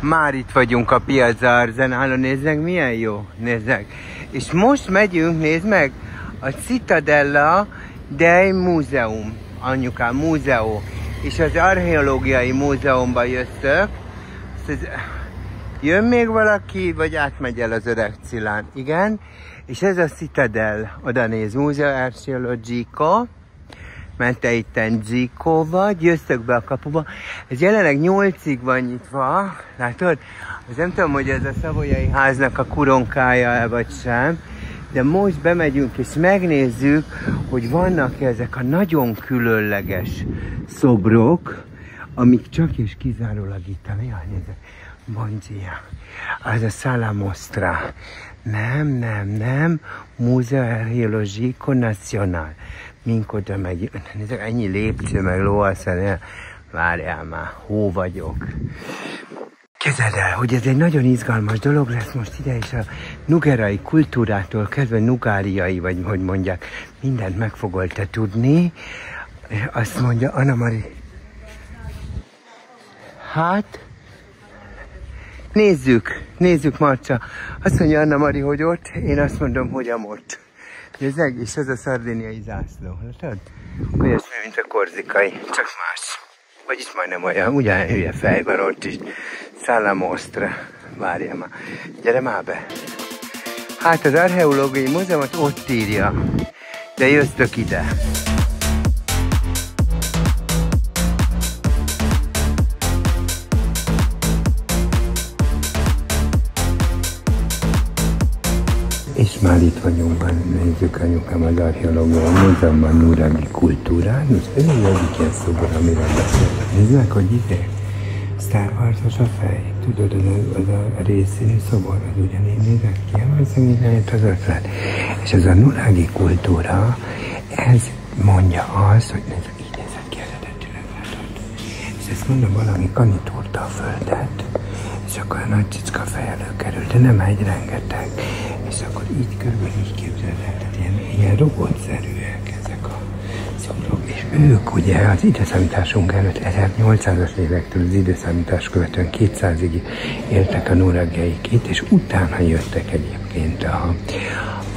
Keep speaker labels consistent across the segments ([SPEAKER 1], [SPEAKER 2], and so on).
[SPEAKER 1] Már itt vagyunk a Piazza Arzenálon, nézzek milyen jó, nézzek. És most megyünk, nézd meg, a Citadella dei Museum, anyukám, múzeó. És az archeológiai múzeumban jöttök. Jön még valaki, vagy átmegy el az öreg Cilán? Igen. És ez a Citadel, oda néz, Museo Archeologico mert te itt Zikó vagy, jöttök be a kapuba. Ez jelenleg nyolcig van nyitva, látod? Az nem tudom, hogy ez a szavolyai háznak a kuronkája vagy sem, de most bemegyünk és megnézzük, hogy vannak -e ezek a nagyon különleges szobrok, amik csak és kizárólag itt a néha nézek. Bongia. Az a Sala Mostra. Nem, nem, nem. Museo Archeologico Nacional mink oda megy, nézzük, ennyi lépcső, meg lóaszal, várjál már, hó vagyok. Képzeld el, hogy ez egy nagyon izgalmas dolog lesz most ide, és a nugerai kultúrától kezdve nugáriai, vagy hogy mondják, mindent meg fogol te tudni. Azt mondja Anna Mari. Hát, nézzük, nézzük Marcsa. Azt mondja Anna Mari, hogy ott, én azt mondom, hogy amott. Nézzeg, és ez a szardéniai zászló, látod? Olyasmi, mint a korzikai, csak más. Vagyis majdnem olyan, ugyan hülye fej van ott is. Szállamosztra. Várja már. Gyere már be. Hát az archeológiai múzeumot ott írja. De jöttök ide. Már itt vagyunk, nézzük anyukám az archeológiai múzeumban Nuragi kultúrán, ez egy egyik ilyen szobor, amiről beszélek. Nézd meg, hogy ide. Star Wars-os a fej. Tudod, az a, az a részű szobor, az ugyanígy nézett ki, valószínűleg itt az ötlet. És ez a Nuragi kultúra, ez mondja azt, hogy nézd, így nézett ki eredetileg, látod. És ezt mondom, valami kanitúrta a földet, és akkor a nagy cicka fej előkerült, de nem egy rengeteg és akkor így körülbelül így képzeld el, tehát ilyen, ilyen robotszerűek ezek a szobrok. És ők ugye az időszámításunk előtt 1800-as évektől az időszámítás követően 200-ig éltek a nuragjaik és utána jöttek egyébként a,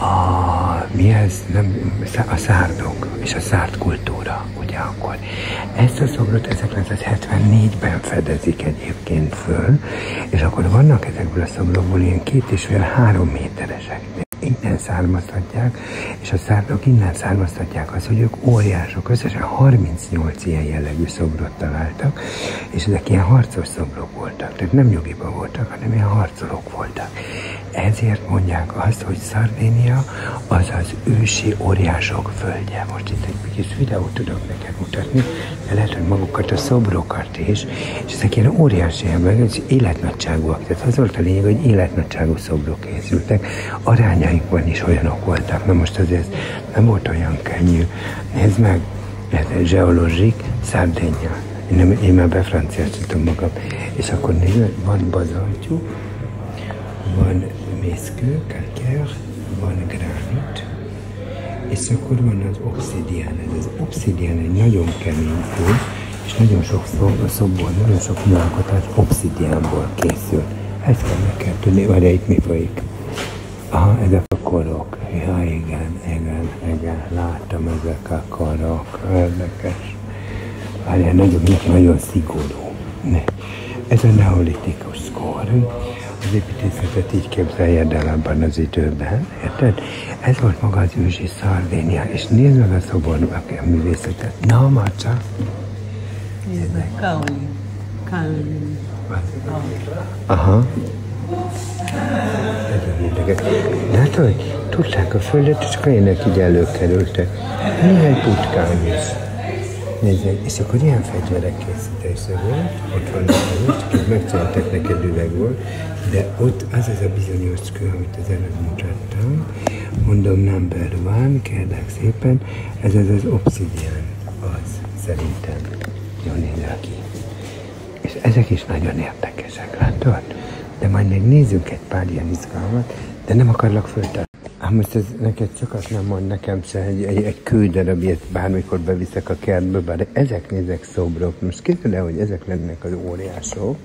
[SPEAKER 1] a, mi ez, nem, a szárdok és a szárd kultúra, ugye akkor. Ezt a szobrot 1974-ben fedezik egyébként föl, és akkor vannak ezekből a szobrokból ilyen két és fél három méteresek innen származtatják, és a szárdok innen származtatják azt, hogy ők óriások. Összesen 38 ilyen jellegű szobrot találtak, és ezek ilyen harcos szobrok voltak. Tehát nem jogiba voltak, hanem ilyen harcolók voltak. Ezért mondják azt, hogy Szardénia az az ősi óriások földje. Most itt egy kis videót tudok neked mutatni, de lehet, hogy magukat a szobrokat is, és ezek ilyen óriási emberek, életnagyságúak. Tehát az volt a lényeg, hogy életnagyságú szobrok készültek. Arányaikban is olyanok voltak. Na most azért nem volt olyan könnyű. Nézd meg, ez egy geológik, Szardénia. Én, én már befranciásítom magam. És akkor nézd, van bazaltyú, van mészkő, kalker, van gránit, és akkor van az obszidián. Ez az obszidián egy nagyon kemény föld, és nagyon sok szobor, nagyon sok műalkotás obszidiánból készül. Ezt kell neked tudni, vagy itt mi folyik. Aha, ezek a korok. Ja, igen, igen, igen, láttam ezek a korok. Érdekes. Várjál, nagyon, nagyon szigorú. Ez a neolitikus kor az építészetet így képzeljed el abban az időben, érted? Ez volt maga az ősi Szardénia, és nézd meg a szobornak a művészetet. Na, Marca!
[SPEAKER 2] Nézd meg. Kaoli. Kaoli.
[SPEAKER 1] Aha. Nagyon érdekes. Látod, tudták a földet, csak ilyenek így előkerültek. Néhány putkán is. Nézzék, és akkor ilyen fegyverek készítése volt, ott van most, csak megcsináltak neked üveg volt, de ott az az a bizonyos kő, amit az előbb mutattam, mondom number one, kérlek szépen, ez az az obsidian, az szerintem. Jó nézel ki. És ezek is nagyon érdekesek, látod? De majd még nézzünk egy pár ilyen izgalmat, de nem akarlak föltartani. Hát most ez neked csak azt nem mond nekem se, egy, egy, egy kődarab bármikor beviszek a kertbe, bár ezek nézek szobrok. Most képzeld el, hogy ezek lennek az óriások,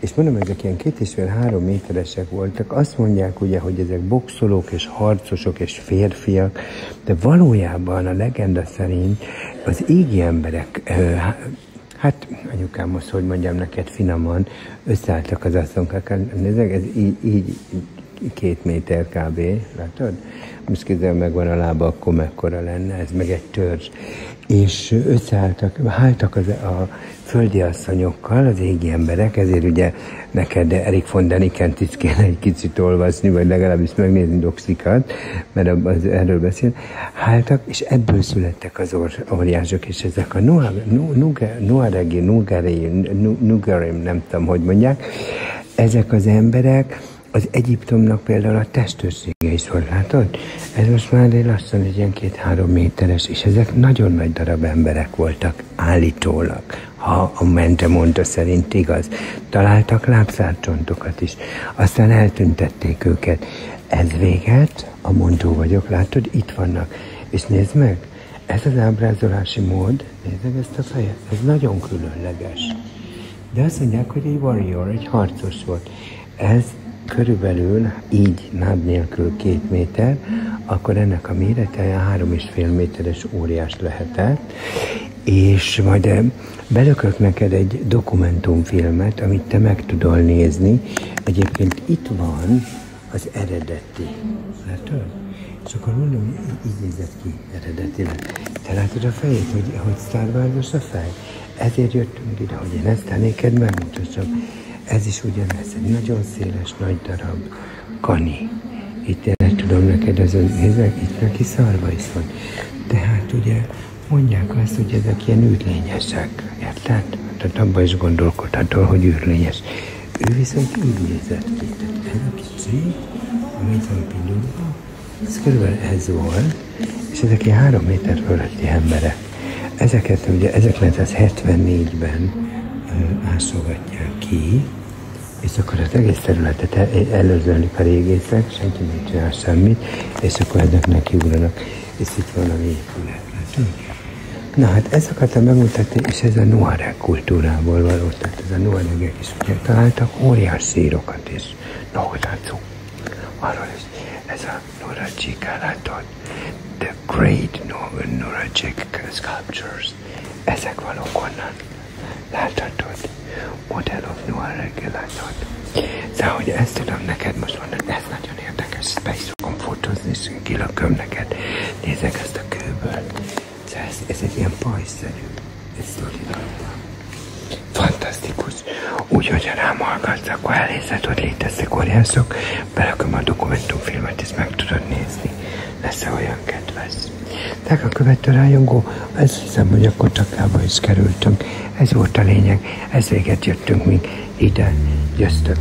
[SPEAKER 1] és mondom, ezek ilyen két és fél három méteresek voltak. Azt mondják ugye, hogy ezek boxolók és harcosok és férfiak, de valójában a legenda szerint az égi emberek Hát anyukám most, hogy mondjam neked finoman, összeálltak az asszonkákkal, nézzek, ez így, így két méter kb. Látod? Most kézzel megvan a lába, akkor mekkora lenne, ez meg egy törzs. És összeálltak, háltak az, a földi asszonyokkal, az égi emberek, ezért ugye neked Erik von Denikent is kéne egy kicsit olvasni, vagy legalábbis megnézni doxikat, mert az, erről beszél, háltak, és ebből születtek az or, óriások, és ezek a Nuaregi, Nugari, Nugarim, nem tudom, hogy mondják, ezek az emberek, az Egyiptomnak például a testőrsége is volt, látod? Ez most már egy lassan egy ilyen két-három méteres, és ezek nagyon nagy darab emberek voltak, állítólag, ha a mente mondta szerint igaz. Találtak lábszárcsontokat is, aztán eltüntették őket. Ez véget, a mondó vagyok, látod, itt vannak. És nézd meg, ez az ábrázolási mód, nézd meg ezt a fejet, ez nagyon különleges. De azt mondják, hogy egy warrior, egy harcos volt. Ez körülbelül így nád nélkül két méter, akkor ennek a mérete három és fél méteres óriás lehetett, és majd eh, belökök neked egy dokumentumfilmet, amit te meg tudol nézni. Egyébként itt van az eredeti. Látod? És akkor mondom, így nézett ki eredetileg. Te látod a fejét, hogy, hogy Star a fej? Ezért jöttünk ide, hogy én ezt néked megmutassam. Ez is ugyanez, egy nagyon széles, nagy darab kani. Itt én tudom neked, ez az, nézek, itt neki szarva is van. Tehát ugye mondják azt, hogy ezek ilyen űrlényesek, érted? Tehát abban is gondolkodhatol, hogy űrlényes. Ő viszont így nézett ki. Tehát ez a kicsi, amit van pillulva, ez körülbelül ez volt, és ezek ilyen három méter fölötti emberek. Ezeket ugye 1974-ben ásogatják ki, és akkor az egész területet előzőlik a régészek, senki nem csinál semmit, és akkor ezek nekiugranak, és itt van a épület. Na hát ezt akartam bemutatni, és ez a Nuareg kultúrából való, tehát ez a Nuaregek is ugye találtak óriás szírokat is. No, látszó. Arról is, ez a Nurajik, látod? The Great Nurajik Sculptures. Ezek valók onnan. Láthatod? Model of Noir látod? Szóval, hogy ezt tudom neked most mondani, ez nagyon érdekes, ezt be is fogom fotózni, és kilököm neked. Nézzek ezt a kőből. Szóval ez, ez egy ilyen pajszerű, szolidarta. Fantasztikus. Úgyhogy ha rám hallgatsz, akkor elnézed, hogy léteztek óriások, belököm a dokumentumfilmet, és meg tudod nézni. Lesz-e olyan kedves? Tehát a követő rajongó, azt hiszem, hogy akkor takába is kerültünk. Ez volt a lényeg, ez véget jöttünk még ide, győztök.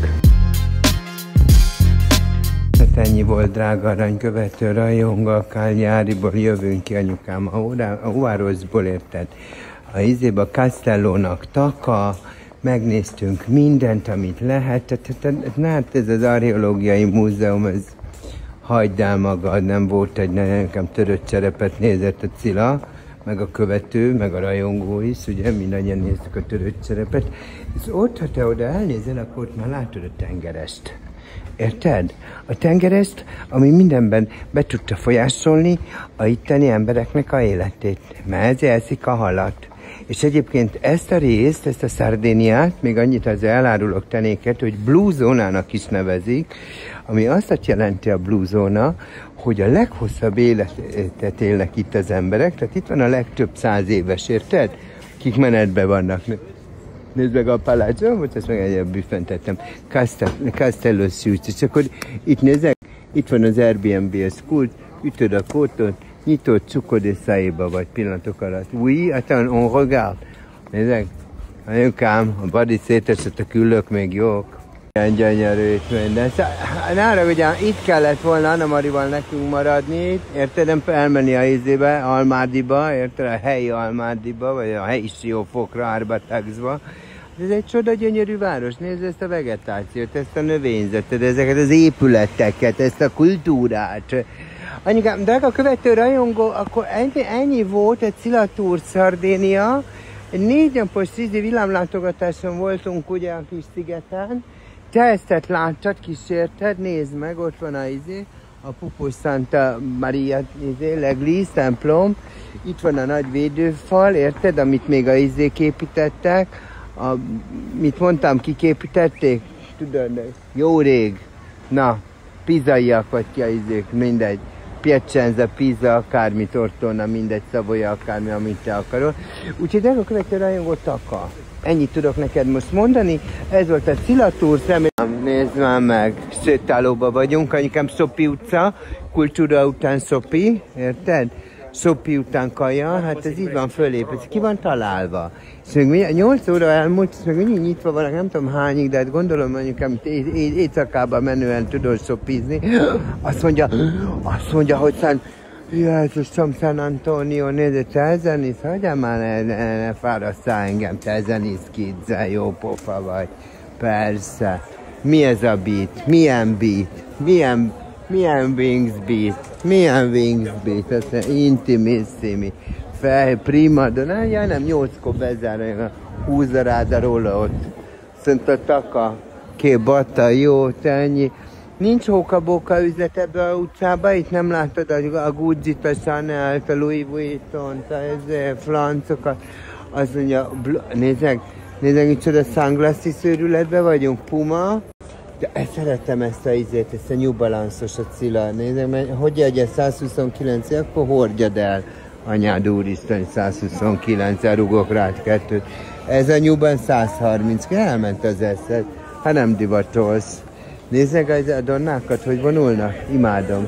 [SPEAKER 1] Hát ennyi volt, drága aranykövető rajongókkal, nyáriból jövünk ki anyukám, a, Uározból érted. A izébe a Castellónak taka, megnéztünk mindent, amit lehet. Hát ez az archeológiai múzeum, ez hagyd el magad, nem volt egy nekem törött cserepet nézett a Cilla, meg a követő, meg a rajongó is, ugye mindannyian néztük a törött cserepet, és ott, ha te oda elnézel, akkor ott már látod a tengerest. Érted? A tengerest, ami mindenben be tudta folyásolni a itteni embereknek a életét, mert ez elszik a halat. És egyébként ezt a részt, ezt a Szardéniát, még annyit az elárulok tenéket, hogy Blue Zónának is nevezik, ami azt jelenti a Blue Zóna, hogy a leghosszabb életet élnek itt az emberek, tehát itt van a legtöbb száz éves, érted? Kik menetben vannak. Nézd meg a palácson, most ezt meg egy büffentettem. Castello Suits, és akkor itt nézek, itt van az Airbnb, a kult, ütöd a kótot, nyitod, csukod és szájéba vagy pillanatok alatt. Oui, attends, on regarde. Nézek, anyukám, a badi szétesett, a küllök még jók. Ilyen gyönyörű itt minden. Nára ugye itt kellett volna Anna Marival nekünk maradni, érted? Nem elmenni a izébe, Almádiba, érted? A helyi Almádiba, vagy a helyi Siófokra, Árbatagzba. Ez egy csoda gyönyörű város, nézd ezt a vegetációt, ezt a növényzetet, ezeket az épületeket, ezt a kultúrát. Anyukám, drága követő rajongó, akkor ennyi, ennyi volt egy Cilatúr Szardénia, Egy négy napos szízi villámlátogatáson voltunk ugye a kis szigeten. Te ezt láttad, kísérted, nézd meg, ott van a izé, a Pupus Santa Maria izé, Leglis templom. Itt van a nagy védőfal, érted, amit még a izék építettek. A, mit mondtam, kiképítették? Tudod, jó rég. Na, pizaiak vagy ki a izék, mindegy. Piacenza, Pisa, akármi, Tortona, mindegy, Szavoya, akármi, amit te akarod. Úgyhogy de a következő rajongó taka. Ennyit tudok neked most mondani. Ez volt a Cilatúr, remélem, nézd már meg, sétálóba vagyunk, anyukám Szopi utca, kultúra után Szopi, érted? Szopi után kaja, hát ez így van fölép, ez ki van találva. És még 8 óra elmúlt, és még mindig nyitva van, nem tudom hányig, de hát gondolom mondjuk, amit éjszakában menően tudod szopizni. Azt mondja, azt mondja, hogy szán, Jézusom, San Antonio, nézd, te zenész, hagyjál már, ne, ne, fárasztál engem, te zenész kidze, jó pofa vagy. Persze. Mi ez a beat? Milyen beat? Milyen, milyen wings beat? Milyen wings beat? Ez intimissimi. Fej, prima, de ne, jaj, nem, nyolckor bezárja, húzza rád a ott. Szent a taka, két bata, jó, ennyi. Nincs hóka-bóka üzlet ebbe a utcába, itt nem láttad a, a Gucci-t, a chanel a Louis Vuitton-t, a ez, francokat. Azt mondja, nézzek, nézzek, micsoda sunglassi szőrületben vagyunk, Puma. De ezt szeretem ezt a izét, ezt a New Balance-os a Cilla. Nézzek, mert hogy adja 129, akkor hordjad el. Anyád úristen, 129, rugok rád kettőt. Ez a Balance 130, elment az eszed. Ha nem divatolsz. Nézzek a donnákat, hogy vonulnak. Imádom.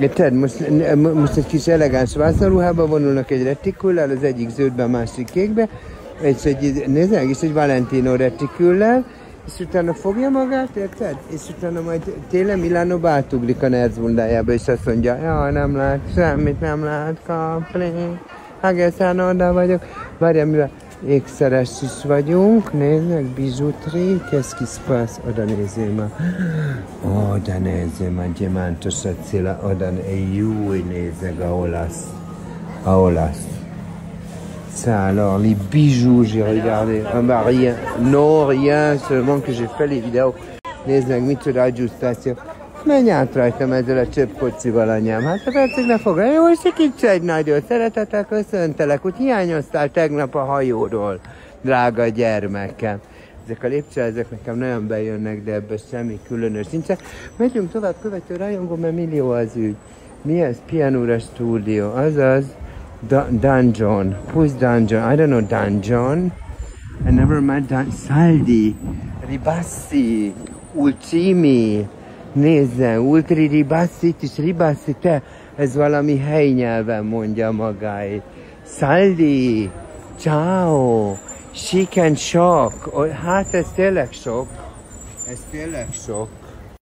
[SPEAKER 1] Érted? Most, most egy kis elegáns vászonruhába vonulnak egy retiküllel, az egyik zöldbe, a másik kékbe. És egy, nézzek, és egy Valentino retiküllel, és utána fogja magát, érted? És utána majd télen Milánóba átugrik a nerzbundájába, és azt mondja, ja, nem lát, semmit nem lát kapni. Egészen oda vagyok. Várjál, mivel ékszeres is vagyunk, bijutri, qu'est-ce qui se passe? Oda nézzél ma. Oda nézzél ma, gyémántos a céla, oda, jó, nézzek, a olasz. A olasz. Ça alors, les bijoux, j'ai regardé. Ah bah rien, non, rien, seulement que j'ai fait les vidéos. Nézd meg, micsoda adjusztáció. Menj át rajtam ezzel a csöppkocsival, anyám. Hát a percig ne fog. Jó, segíts egy nagyot. Szeretettel köszöntelek, hogy hiányoztál tegnap a hajóról, drága gyermekem. Ezek a lépcső, ezek nekem nagyon bejönnek, de ebben semmi különös nincsen. Megyünk tovább, követő rajongó, mert millió az ügy. Mi ez? Pianura stúdió, azaz dungeon. Who's dungeon? I don't know dungeon. I never met Dun Saldi, Ribassi, Ulcimi. Nézze, Ultri Ribassi, és Ribassi, te, ez valami helynyelven mondja magáit. Saldi, ciao, chicken sok. Hát ez tényleg sok. Ez tényleg sok.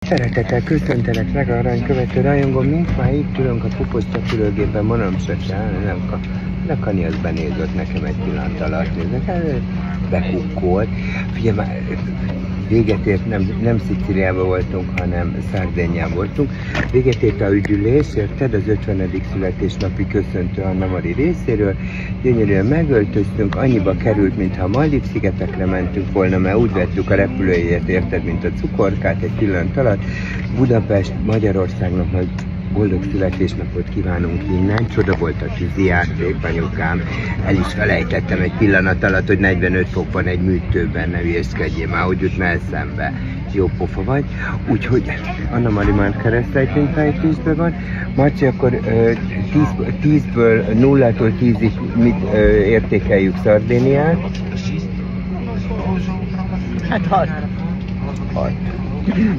[SPEAKER 1] Szeretettel köszöntelek meg a aranykövető rajongó, mint már itt ülünk a puposztatülőgépben, manapság nem, ka, ne Kani az benézett nekem egy pillanat alatt, néznek, bekukkolt. Figyelj már, véget ért, nem, nem Sziciliában voltunk, hanem Szardényán voltunk. Véget ért a üdülés, érted? Az 50. születésnapi köszöntő Anna Mari részéről. Gyönyörűen megöltöztünk, annyiba került, mintha a Maldiv szigetekre mentünk volna, mert úgy vettük a repülőjét, érted, mint a cukorkát egy pillanat alatt. Budapest Magyarországnak nagy boldog születésnapot kívánunk innen. Csoda volt a tűzi játék, anyukám. El is felejtettem egy pillanat alatt, hogy 45 fok van egy műtőben, ne hülyeskedjél már, hogy jut szembe. Jó pofa vagy. Úgyhogy Anna Marimán kereszteltényfejtésben van. Marci, akkor 10, ből 0-tól 10-ig mit ö, értékeljük Szardéniát?
[SPEAKER 2] Hát 6.
[SPEAKER 1] 6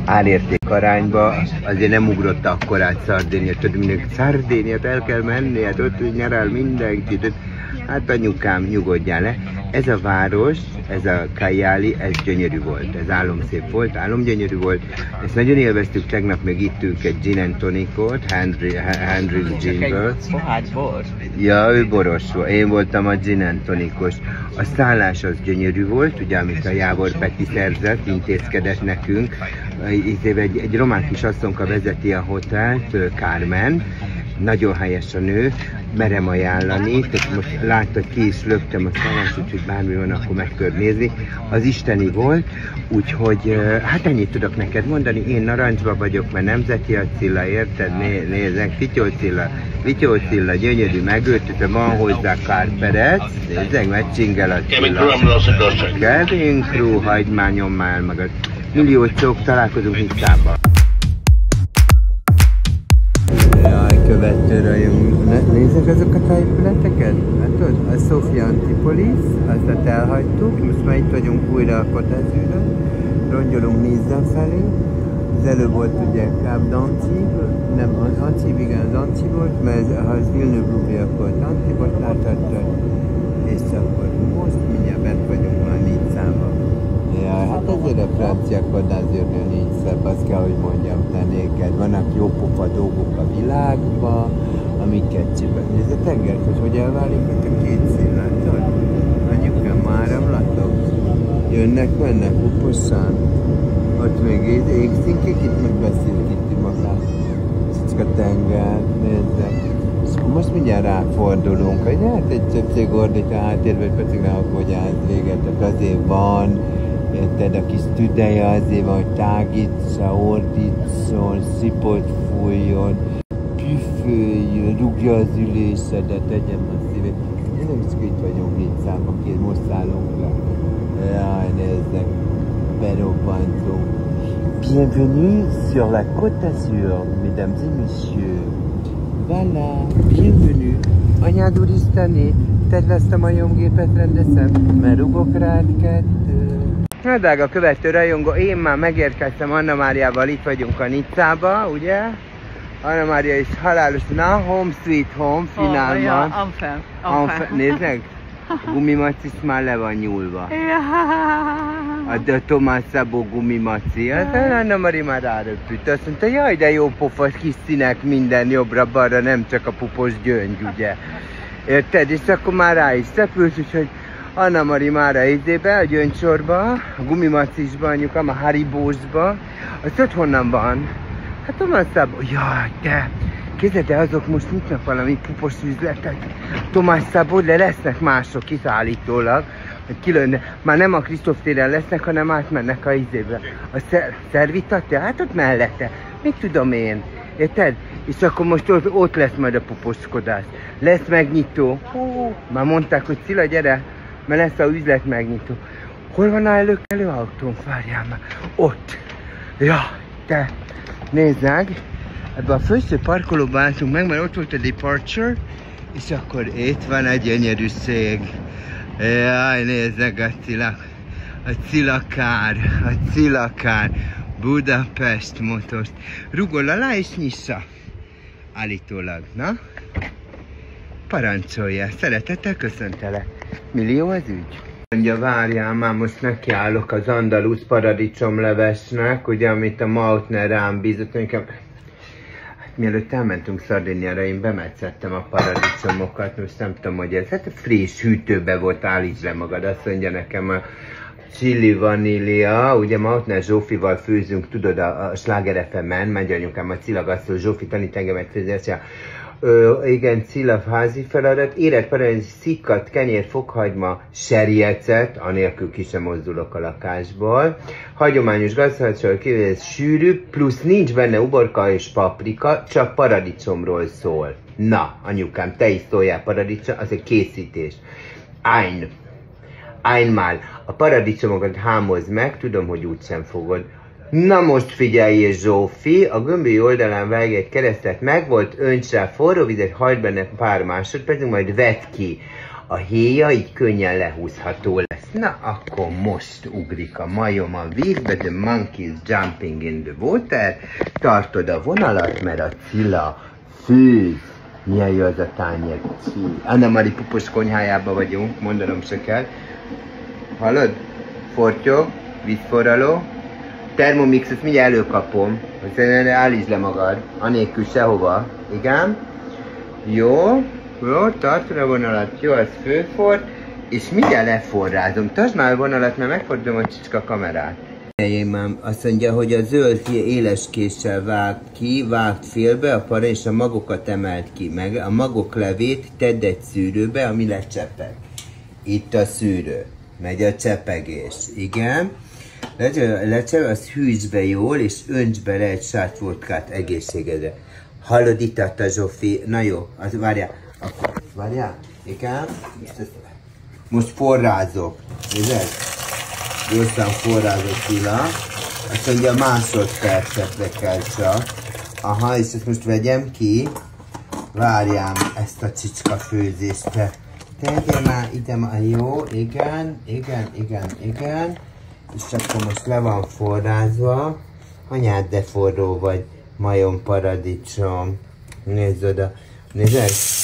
[SPEAKER 1] árérték arányba azért nem ugrott akkor át Szardénia, tudod, mindig Szardéniát el kell menni, hát ott nyerel mindenki, hát anyukám, nyugodjál le. Ez a város, ez a Kajali, ez gyönyörű volt, ez álomszép volt, álomgyönyörű volt. Ezt nagyon élveztük, tegnap még ittünk egy gin and tonicot, Henry, Henry ginből.
[SPEAKER 2] bor.
[SPEAKER 1] Ja, ő boros volt, én voltam a gin and tonicos. A szállás az gyönyörű volt, ugye, amit a Jávor Peti szerzett, intézkedett nekünk. Itt egy, egy román kis asszonka vezeti a hotelt, Carmen, nagyon helyes a nő, merem ajánlani, tehát most láttad, ki is löktem a szavas, úgyhogy bármi van, akkor meg tudod nézni. Az isteni volt, úgyhogy hát ennyit tudok neked mondani, én narancsba vagyok, mert nemzeti Attila, érted? Né, nézzek, Fityó Cilla, Fityó Cilla, gyönyörű megöltött, van hozzá kárperec, nézzek, megcsingel a Cilla. Kevin Crew, hagymányom már magad. Millió csók, találkozunk Nisszában. Követő rajong. Nézzük azokat a épületeket? Látod? A Sofia Antipolis, azt elhagytuk, most már itt vagyunk újra a Kotazűrön. Rongyolunk Nizza felé. Az előbb volt ugye Cap d'Antibes, nem az Antibes, igen, az Antibes volt, mert ha az Villeneuve Roubaix, akkor az Antibes látottad, és akkor most mindjárt bent vagyunk már Nizzában. Ja, hát azért a francia kodázőrnél nincs szebb, azt kell, hogy mondjam te néked. Vannak jó pofa dolgok a világban, amiket csipek. Nézd a tengert, hogy hogy elválik itt a két szín, látod? Anyukám, már áramlatok. Jönnek, mennek, uposan. Ott még égszínkik, itt meg beszélgeti magát. Csicska tenger, nézzek. Akkor most mindjárt ráfordulunk, hogy hát egy csöpcég ordít a háttérbe, egy picit hogy állt véget, tehát azért van, érted, a kis tüdeje azért van, hogy tágítsa, ordítson, szipot fújjon, püföljön, rúgja az ülésedet, tegyen a szívét. Én nem is itt vagyunk Nizzában, két most szállunk le. Jaj, nézzek, berobbantunk. Bienvenue sur la Côte d'Azur, mesdames et messieurs. Voilà, bienvenue. Anyád úriszteni, tedd le ezt a majomgépet rendeszem, mert rugok rád kettő. Na drága követő rajongó, én már megérkeztem Anna Máriával, itt vagyunk a Nicába, ugye? Anna Mária is halálos, na, home sweet home, finálban.
[SPEAKER 2] Oh, Amfel.
[SPEAKER 1] Amfe, nézd meg, a gumimacis már le van nyúlva. A de Tomás Szabó gumimaci, az Anna Mari már ráröpült. Azt mondta, jaj, de jó pofa, kis színek minden jobbra-balra, nem csak a pupos gyöngy, ugye? Érted? És akkor már rá is szepült, úgyhogy Anna Mari már a izébe, a gyöngysorba, a gumimacisba, anyukám, a Haribósba. Az tudod honnan van? Hát Tomás Szabó, jaj, te! Képzeld, azok most nyitnak valami pupos üzletet. Tomás Szabó, de lesznek mások kiszállítólag. Kilőn, már nem a Kristóf téren lesznek, hanem átmennek a izébe. A szer, szervitatja, hát ott mellette. Mit tudom én? Érted? És akkor most ott, ott lesz majd a puposkodás. Lesz megnyitó. Hú, már mondták, hogy Cilla, gyere, mert lesz a üzlet megnyitó. Hol van a előkelő autónk? Várjál már. Ott. Ja, te, nézd meg. Ebbe a felső parkolóba álltunk meg, mert ott volt a departure, és akkor itt van egy gyönyörű szég. Jaj, nézd meg a Cilla, a Cilakár, a Cilakár, Budapest Motors. Rugol alá és nyissa. Állítólag, na? Parancsolja, szeretettel köszöntelek. Millió az ügy? Mondja, várjál, már most nekiállok az andalusz paradicsomlevesnek, ugye, amit a Mautner rám bízott, nekem mielőtt elmentünk Szardéniára, én bemetszettem a paradicsomokat, most nem tudom, hogy ez, hát friss hűtőbe volt, állítsd le magad, azt mondja nekem a chili vanília, ugye Mautner Zsófival főzünk, tudod, a, a Sláger FM-en, megy anyukám, a Cilagasztó Zsófi tanít engem egy főzésre, Ö, igen, Cilla házi feladat, érett parancs, szikkat, kenyér, fokhagyma, serjecet, anélkül ki sem mozdulok a lakásból. Hagyományos gazdaságsor kivész sűrű, plusz nincs benne uborka és paprika, csak paradicsomról szól. Na, anyukám, te is szóljál paradicsom, az egy készítés. Ein. Einmal. A paradicsomokat hámoz meg, tudom, hogy úgysem fogod. Na most figyelj, Zsófi, a gömbi oldalán vágj egy keresztet, meg volt, önts rá forró vizet, hagyd benne pár másodpercig, majd vedd ki. A héja így könnyen lehúzható lesz. Na, akkor most ugrik a majom a vízbe, the monkey is jumping in the water. Tartod a vonalat, mert a Cilla főz. Milyen jó az a tányér. Anna Mari pupos konyhájában vagyunk, mondanom se kell. Hallod? Fortyog, vízforraló, Thermomix, ezt mindjárt előkapom. Hogy állítsd le magad, anélkül sehova. Igen? Jó, jó, tartod a vonalat, jó, az főfort, és mindjárt leforrázom. Tartsd már a vonalat, mert megfordulom a csicska kamerát. Én azt mondja, hogy a zöld éles késsel vágt ki, vágt félbe, a para és a magokat emelt ki, meg a magok levét tedd egy szűrőbe, ami lecsepeg. Itt a szűrő. Megy a csepegés. Igen. Lecsepeg, az hűts be jól, és önts bele egy sátvodkát egészségedre. Hallod itt a Zsófi? Na jó, az várjál. Akkor, várjál? Igen? Most, forrázok. Nézed? Gyorsan forrázok Tila. Azt mondja másodpercekre kell csak. Aha, és ezt most vegyem ki. Várjám ezt a csicska főzést. Te tegyél már ide már. Jó, igen, igen, igen, igen. És akkor most le van forrázva. Anyád, de forró vagy majom paradicsom. Nézd oda. Nézd,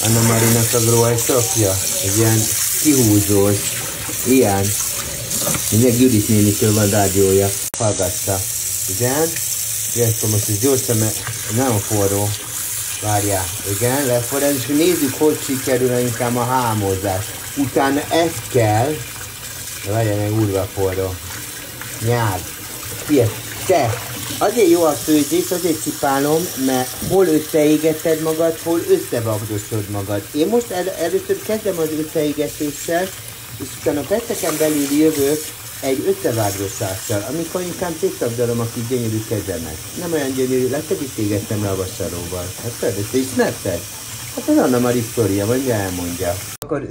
[SPEAKER 1] Anna Marinak a gróajszokja. Egy ilyen kihúzós. Ilyen. Mindjárt Judit nénitől van rádiója. Hallgassa. Igen. Igen, akkor most ez gyorsan, mert nagyon forró. Várjál. Igen, leforrás. És nézzük, hogy sikerül inkább a hámozás. Utána ezt kell. Várjál, meg úrva forró. Nyád. Figyelj, te, Azért jó a főzés, azért csipálom, mert hol összeégeted magad, hol összevagdosod magad. Én most el, először kezdem az összeégetéssel, és utána perceken belül jövök egy összevágdosással, amikor inkább szétszabdalom a kis gyönyörű kezemet. Nem olyan gyönyörű, látod, itt égettem le a vasaróval. Hát te, te ismerted? Hát ez Anna Mari sztoria, vagy elmondja. Akkor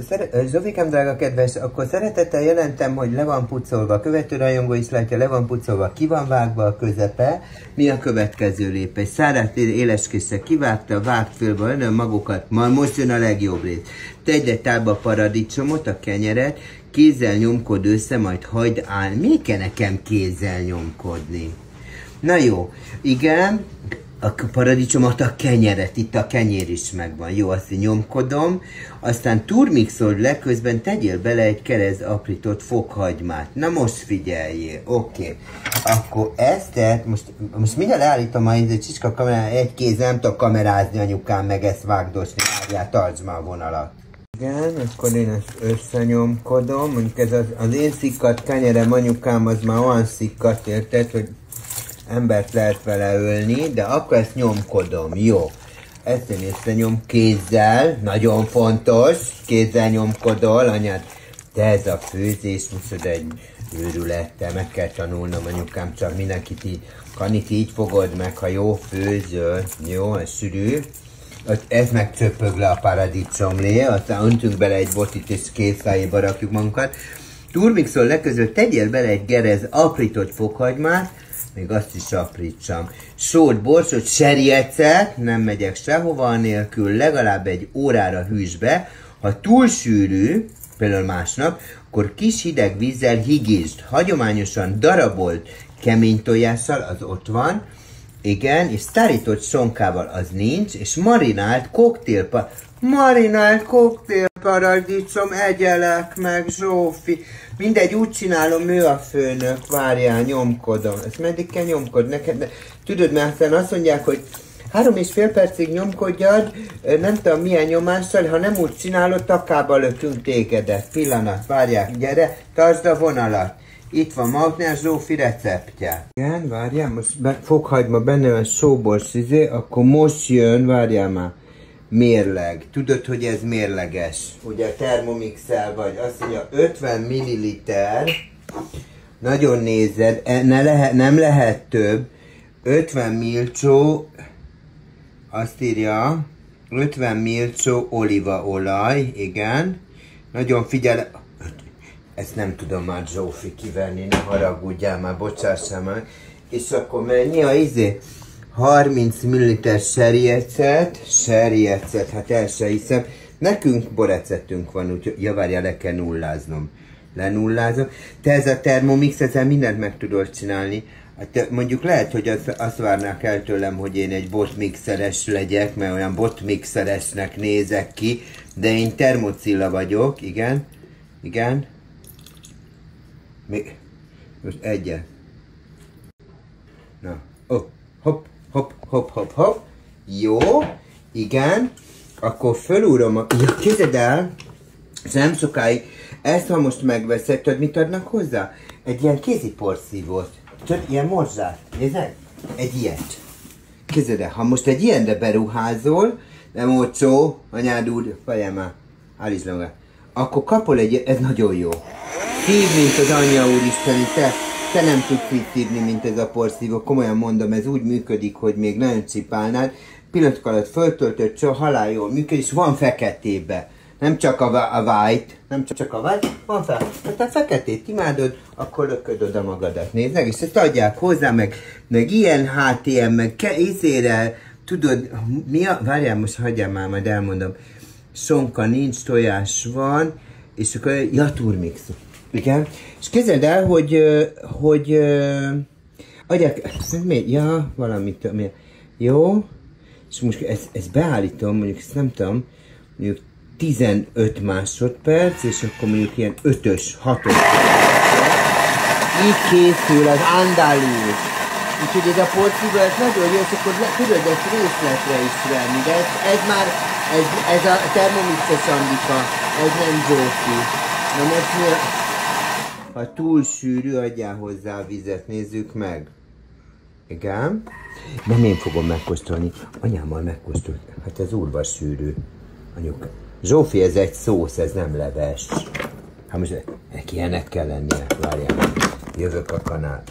[SPEAKER 1] Zsovikám drága kedves, akkor szeretettel jelentem, hogy le van pucolva, a követő rajongó is látja, le van pucolva, ki van vágva a közepe. Mi a következő lépés? Szárát éleskészre kivágta, vágt félbe önön magukat, ma most jön a legjobb rész. Tegyed tába a paradicsomot, a kenyeret, kézzel nyomkod össze, majd hagyd áll. Mi kell nekem kézzel nyomkodni? Na jó, igen, a paradicsomat, a kenyeret, itt a kenyér is megvan. Jó, azt nyomkodom. Aztán turmixol le, közben tegyél bele egy kerez aprított fokhagymát. Na most figyeljél, oké. Okay. Akkor ezt, most, most mindjárt leállítom a csicska kamerán, egy kéz nem tudok kamerázni anyukám, meg ezt vágdosni. Várjál, tartsd már a vonalat. Igen, akkor én ezt összenyomkodom, mondjuk ez az, az én szikkat kenyerem anyukám, az már olyan szikkat, érted, hogy embert lehet vele ölni, de akkor ezt nyomkodom, jó. Ezt én összenyom kézzel, nagyon fontos, kézzel nyomkodol, anyád. De ez a főzés, most egy őrülette, meg kell tanulnom anyukám, csak mindenkit így, Kanit így fogod meg, ha jó főzöl, jó, ez sűrű. Ez meg csöpög le a paradicsomlé, aztán öntünk bele egy botit és készájéba rakjuk magunkat. Turmixol legközött tegyél bele egy gerez aprított fokhagymát, még azt is aprítsam. Sót, borsot, serjecet, nem megyek sehova nélkül, legalább egy órára hűs be. Ha túl sűrű, például másnap, akkor kis hideg vízzel higítsd. Hagyományosan darabolt kemény tojással, az ott van, igen, és szárított sonkával az nincs, és marinált koktélpa, marinált koktélparadicsom, egyelek meg, Zsófi. Mindegy, úgy csinálom, ő a főnök, várjál, nyomkodom. Ezt meddig kell nyomkod neked? De, tudod, mert aztán azt mondják, hogy három és fél percig nyomkodjad, nem tudom milyen nyomással, ha nem úgy csinálod, takába lökünk tégedet. Pillanat, várják, gyere, tartsd a vonalat. Itt van Magnás Zsófi receptje. Igen, várjál, most be, fokhagyma benne van sóbors izé, akkor most jön, várjál már, mérleg. Tudod, hogy ez mérleges. Ugye termomixel vagy, azt mondja 50 ml, nagyon nézed, e, ne lehet, nem lehet több, 50 milcsó, azt írja, 50 milcsó olívaolaj, igen. Nagyon figyel, ezt nem tudom már Zsófi kivenni, ne haragudjál már, bocsássál már. És akkor mennyi a izé? 30 ml serjecet, serjecet, hát el se hiszem. Nekünk boreceptünk van, úgyhogy javárja le kell nulláznom. Lenullázom. Te ez a Thermomix, ezzel mindent meg tudod csinálni. Hát mondjuk lehet, hogy azt, azt várnák el tőlem, hogy én egy botmixeres legyek, mert olyan botmixeresnek nézek ki, de én termocilla vagyok, igen, igen. Még, most egyet. Na, oh, hopp, hopp, hopp, hopp, hopp. Jó, igen. Akkor fölúrom a... Ja, képzeld el, nem sokáig, ezt ha most megveszed, tudod mit adnak hozzá? Egy ilyen kézi porszívót. Tudod, ilyen morzsát, nézd Egy ilyet. Képzeld el, ha most egy ilyenre beruházol, nem ócsó, anyád úr, várjál már, állítsd akkor kapol egy, ez nagyon jó. Szív, mint az anyja úristen, te, te nem tudsz így szívni, mint ez a porszívó, komolyan mondom, ez úgy működik, hogy még nagyon csipálnád, pillanatok alatt föltöltött, csak halál jól működik, és van feketébe. Nem csak a, a white, nem csak a white, van fel. Ha te feketét imádod, akkor lököd oda magadat. Nézd meg, és ezt adják hozzá, meg, meg ilyen HTM, meg ke, izére, tudod, mi a, várjál, most hagyjál már, majd elmondom. Sonka nincs, tojás van, és akkor, ja, turmix. Igen. És kezded el, hogy, hogy, adják, mi, ja, valamit, mi, jó, és most ezt, ezt beállítom, mondjuk ezt nem tudom, mondjuk 15 másodperc, és akkor mondjuk ilyen 5-ös, 6-os Így készül az andalúz. Úgyhogy ez a porciből ez nagyon jó, és akkor le, tudod ezt részletre is venni, de ez, ez már, ez, ez a termomixes Andika, ez nem Zsófi. Na most mi, ha túl sűrű, adjál hozzá a vizet, nézzük meg. Igen. Nem én fogom megkóstolni, anyámmal megkóstolni. Hát ez úrva sűrű. Anyuka. Zsófi, ez egy szósz, ez nem leves. Hát most neki ilyenek kell lennie. Várjál, jövök a kanál.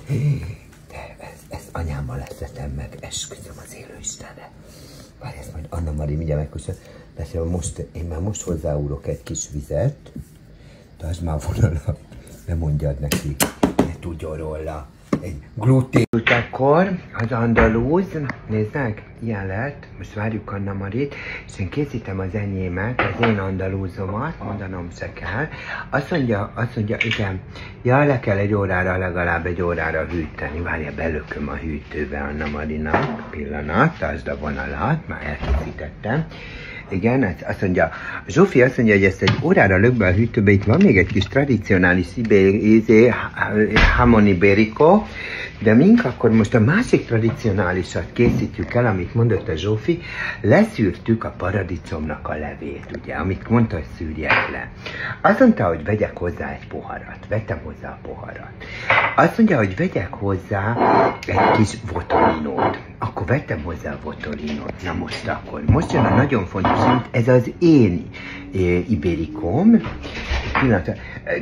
[SPEAKER 1] De ezt, ezt anyámmal leszetem meg, esküszöm az élő Istenre. Várj, ezt majd Anna Mari mindjárt megköszön. Persze most, én már most hozzáúrok egy kis vizet. Tartsd már vonalat, ne mondjad neki, ne tudjon róla egy glutén. Akkor az andalúz, nézzek, ilyen lett, most várjuk Anna Marit, és én készítem az enyémet, az én andalúzomat, mondanom se kell. Azt mondja, azt mondja, igen, ja, le kell egy órára, legalább egy órára hűteni. Várja, belököm a hűtőbe Anna Marinak, pillanat, tartsd a vonalat, már elkészítettem. Igen, azt mondja, Zsófi azt mondja, hogy ezt egy órára lök a hűtőbe, itt van még egy kis tradicionális izé, hamoni beriko, de mink akkor most a másik tradicionálisat készítjük el, amit mondott a Zsófi, leszűrtük a paradicsomnak a levét, ugye, amit mondta, hogy szűrjek le. Azt mondta, hogy vegyek hozzá egy poharat. Vettem hozzá a poharat. Azt mondja, hogy vegyek hozzá egy kis votolinót. Akkor vettem hozzá a votolinót. Na most akkor, most jön a nagyon fontos, ez az én ibérikom. Pillanat.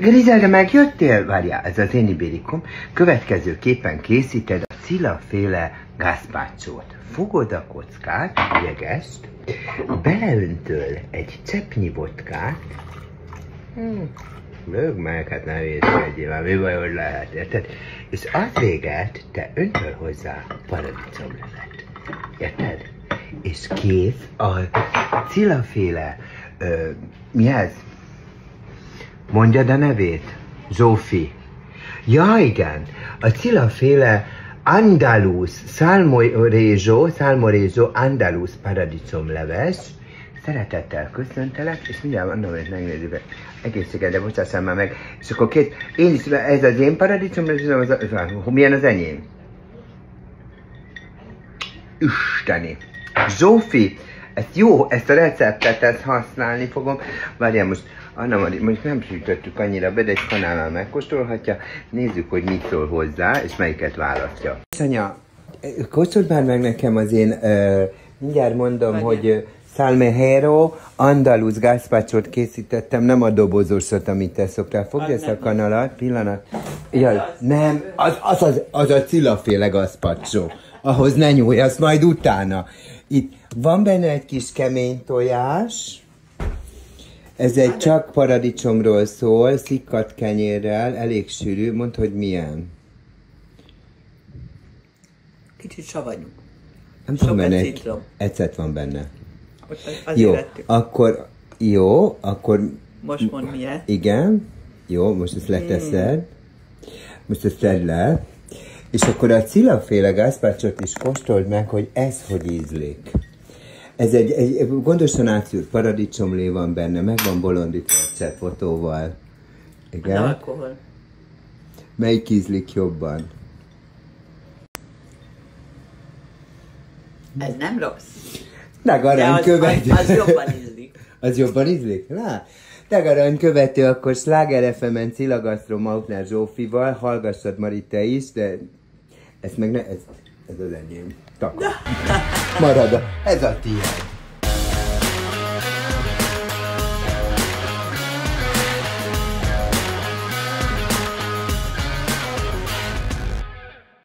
[SPEAKER 1] Grizelda, megjöttél? Várjál, ez az én ibérikom. Következőképpen készíted a szilaféle gazpácsót. Fogod a kockát, jegest, beleöntöl egy cseppnyi vodkát, hmm. Lög meg, hát ne vészkedjél, mi baj, hogy lehet, érted? És az véget te öntöl hozzá paradicsomlevet. Érted? És kész a cilaféle, ö, mi ez? Mondjad a nevét. Zsófi. Ja, igen. A cilaféle Andalus Salmorejo, Salmorejo Andalus paradicsomleves. Szeretettel köszöntelek, és mindjárt mondom, hogy megnézzük egészséget, de bocsássam már meg. És akkor két, én is, ez az én paradicsom, és az, az, az, milyen az enyém? Isteni. Zsófi, ezt jó, ezt a receptet ezt használni fogom. Várjál most, Anna Mari, most nem sütöttük annyira be, de egy kanálnál megkóstolhatja. Nézzük, hogy mit szól hozzá, és melyiket választja. Sanya, kóstold már meg nekem az én, uh, mindjárt mondom, Várjál. hogy Salmehero, andaluz gazpachot készítettem, nem a dobozosat, amit te szoktál. Fogd ezt a kanalat, pillanat. Ja, nem, az, az, az, az a cilaféle gazpacho. Ahhoz ne nyúlj, azt majd utána. Itt van benne egy kis kemény tojás, ez egy csak paradicsomról szól, szikkat kenyérrel, elég sűrű. Mondd, hogy milyen.
[SPEAKER 2] Kicsit savanyú.
[SPEAKER 1] Nem tudom, egy ecet van benne. Jó, lettük. akkor jó, akkor...
[SPEAKER 2] Most mond milyen.
[SPEAKER 1] Igen, jó, most ezt leteszed. Mm. Most ezt tedd le. És akkor a cilaféle gázpácsot is kóstold meg, hogy ez hogy ízlik. Ez egy, egy gondosan átszűrt paradicsomlé van benne, meg van bolondítva a cseppfotóval.
[SPEAKER 2] Igen? Az alkohol.
[SPEAKER 1] Melyik ízlik jobban?
[SPEAKER 2] Ez nem rossz.
[SPEAKER 1] Dagarany követő.
[SPEAKER 2] Az, az jobban ízlik.
[SPEAKER 1] az jobban ízlik? Lá. Dagarany követő, akkor Sláger FM-en Cilagasztro Mauknál Zsófival, hallgassad Mari te is, de Ezt meg ne, ez, ez az enyém. Takar. Marad, a- ez a tiéd.